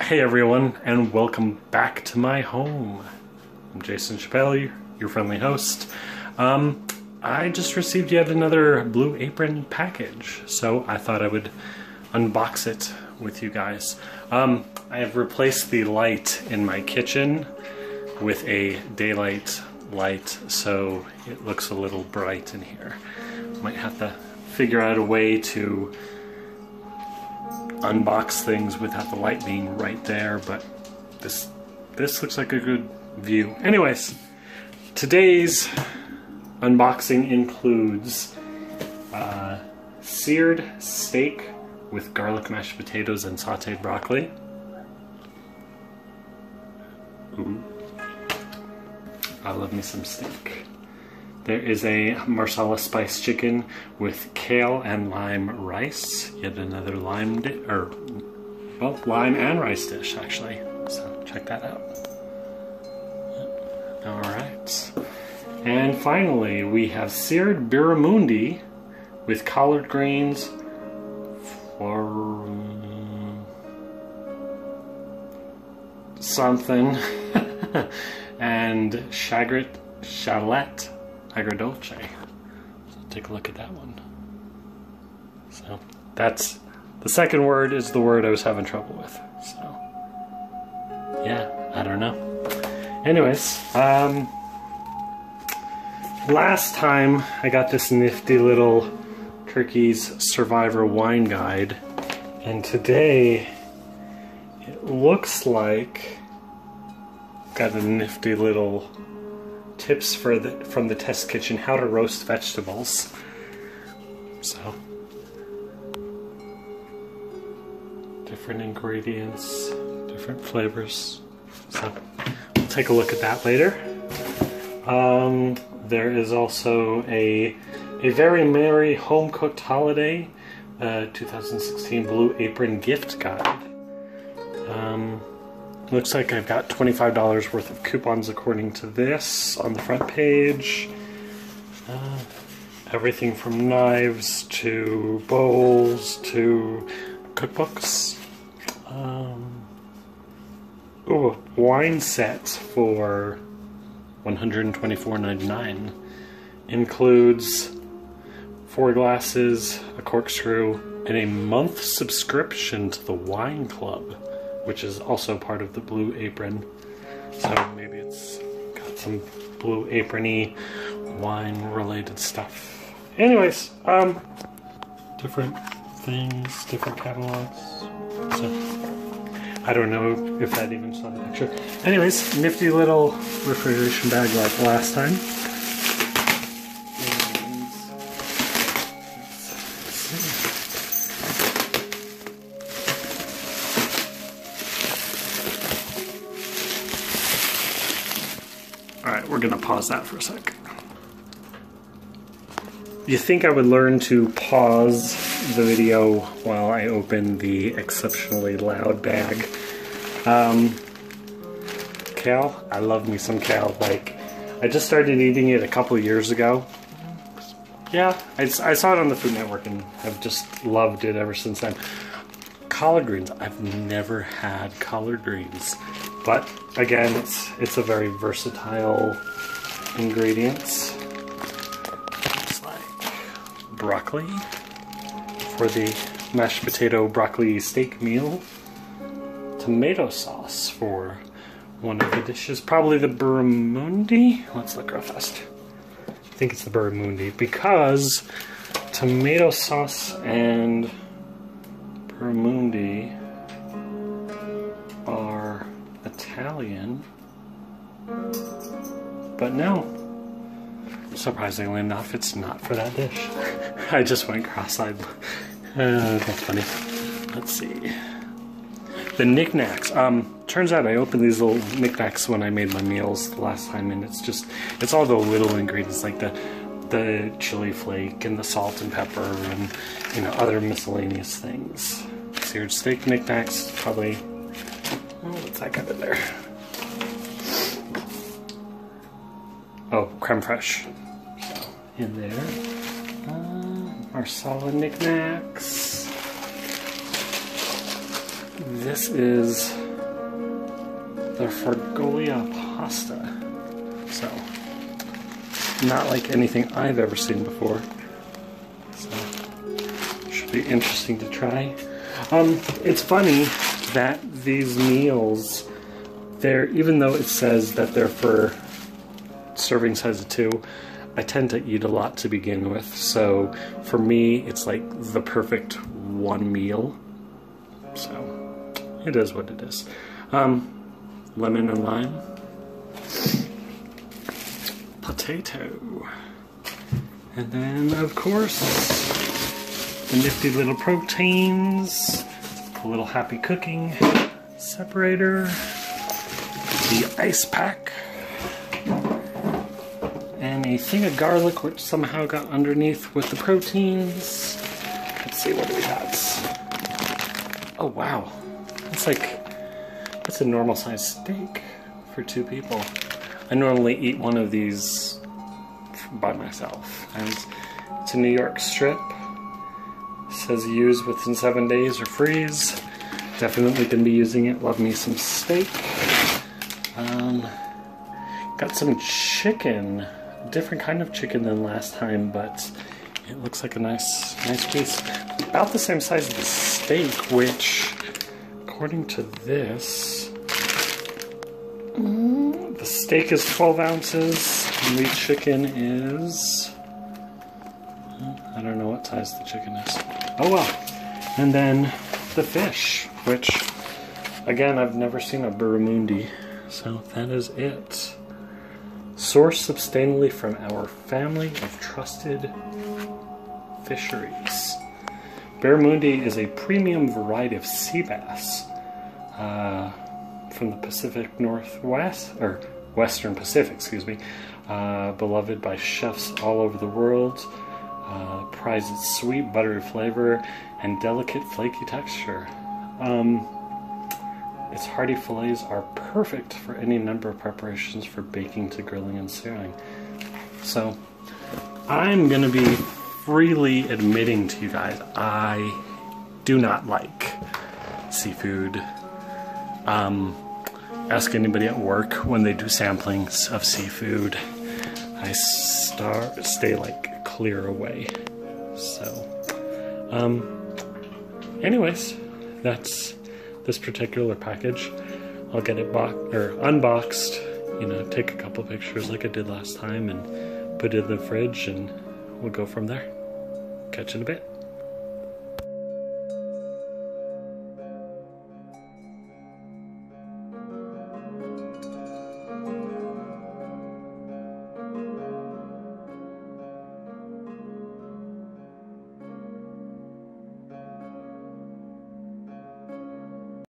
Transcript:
Hey everyone, and welcome back to my home. I'm Jason Chappel, your friendly host. Um, I just received yet another Blue Apron package, so I thought I would unbox it with you guys. Um, I have replaced the light in my kitchen with a daylight light, so it looks a little bright in here. Might have to figure out a way to unbox things without the light being right there, but this this looks like a good view. Anyways, today's unboxing includes uh, seared steak with garlic mashed potatoes and sauteed broccoli. Ooh. I love me some steak. There is a masala spice chicken with kale and lime rice. Yet another lime or well, lime and rice dish actually. So check that out. All right. And finally, we have seared barramundi with collard greens for something and shagret shallot agrodolce. So take a look at that one. So that's the second word is the word I was having trouble with. So yeah, I don't know. Anyways, um, last time I got this nifty little Turkey's Survivor wine guide, and today it looks like got a nifty little tips for the from the test kitchen how to roast vegetables. So different ingredients, different flavors. So we'll take a look at that later. Um, there is also a a very merry home cooked holiday, uh, 2016 Blue Apron gift guide. Um, Looks like I've got $25 worth of coupons according to this on the front page. Uh, everything from knives to bowls to cookbooks. Um, oh, wine set for $124.99 includes four glasses, a corkscrew, and a month subscription to the wine club which is also part of the Blue Apron. So maybe it's got some Blue Aprony wine related stuff. Anyways, um, different things, different catalogs. So I don't know if that even saw the picture. Anyways, nifty little refrigeration bag like last time. We're gonna pause that for a sec. You think I would learn to pause the video while I open the exceptionally loud bag. Um, kale, I love me some kale. Like, I just started eating it a couple years ago. Yeah, I, I saw it on the Food Network and have just loved it ever since then. Collard greens, I've never had collard greens. But again, it's it's a very versatile ingredients. It's like broccoli for the mashed potato broccoli steak meal. Tomato sauce for one of the dishes. Probably the barramundi. Let's look real fast. I think it's the barramundi because tomato sauce and barramundi Italian. But no, surprisingly enough, it's not for that dish. I just went cross-eyed. Uh, that's funny. Let's see. The knickknacks. Um, turns out I opened these little knickknacks when I made my meals the last time, and it's just, it's all the little ingredients like the the chili flake and the salt and pepper and you know other miscellaneous things. Seared steak knickknacks, probably What's that got in there? Oh, creme fraiche. So, in there. Uh, our solid knickknacks. This is the Fargolia pasta. So, not like anything I've ever seen before. So, should be interesting to try. Um, it's funny that these meals, they're even though it says that they're for serving size of two, I tend to eat a lot to begin with. So for me, it's like the perfect one meal. So it is what it is. Um, lemon and lime. Potato. And then, of course, the nifty little proteins, a little happy cooking separator, the ice pack, and a thing of garlic which somehow got underneath with the proteins. Let's see what we got. Oh wow, it's like that's a normal sized steak for two people. I normally eat one of these by myself. And it's a New York strip. Says use within seven days or freeze. Definitely gonna be using it. Love me some steak. Um, got some chicken different kind of chicken than last time, but it looks like a nice, nice piece. About the same size as the steak, which, according to this, the steak is 12 ounces, and the chicken is, Size the chicken is. Oh well. And then the fish, which, again, I've never seen a barramundi, so that is it. Sourced sustainably from our family of trusted fisheries. Barramundi is a premium variety of sea bass uh, from the Pacific Northwest, or Western Pacific, excuse me, uh, beloved by chefs all over the world. Uh, prize its sweet, buttery flavor and delicate, flaky texture. Um, its hearty fillets are perfect for any number of preparations for baking to grilling and searing. So, I'm going to be freely admitting to you guys I do not like seafood. Um, ask anybody at work when they do samplings of seafood. I start stay like clear away. So, um, anyways, that's this particular package. I'll get it bo- or unboxed, you know, take a couple pictures like I did last time and put it in the fridge and we'll go from there. Catch you in a bit.